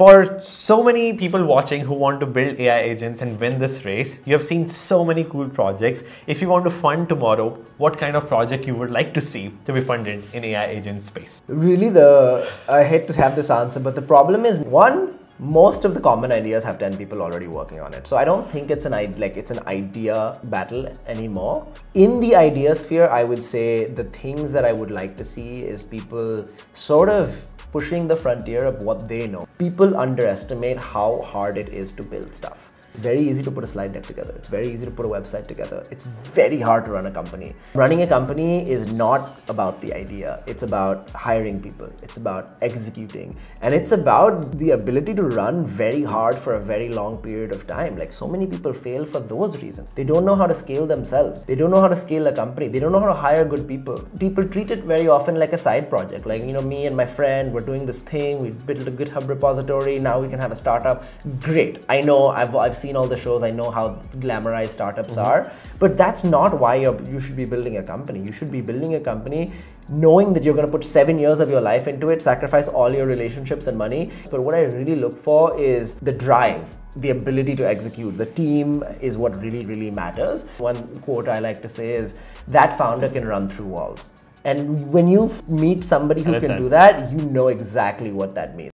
For so many people watching who want to build AI agents and win this race, you have seen so many cool projects. If you want to fund tomorrow, what kind of project you would like to see to be funded in AI agent space? Really, the I hate to have this answer, but the problem is one, most of the common ideas have 10 people already working on it. So I don't think it's an like it's an idea battle anymore. In the idea sphere, I would say the things that I would like to see is people sort of pushing the frontier of what they know. People underestimate how hard it is to build stuff. It's very easy to put a slide deck together. It's very easy to put a website together. It's very hard to run a company. Running a company is not about the idea. It's about hiring people. It's about executing. And it's about the ability to run very hard for a very long period of time. Like so many people fail for those reasons. They don't know how to scale themselves. They don't know how to scale a company. They don't know how to hire good people. People treat it very often like a side project. Like, you know, me and my friend, we're doing this thing. We built a GitHub repository. Now we can have a startup. Great. I know I've, I've seen all the shows. I know how glamorized startups mm-hmm. are. But that's not why you should be building a company. You should be building a company knowing that you're going to put seven years of your life into it, sacrifice all your relationships and money. But what I really look for is the drive the ability to execute. The team is what really, really matters. One quote I like to say is that founder can run through walls. And when you meet somebody who can that. do that, you know exactly what that means.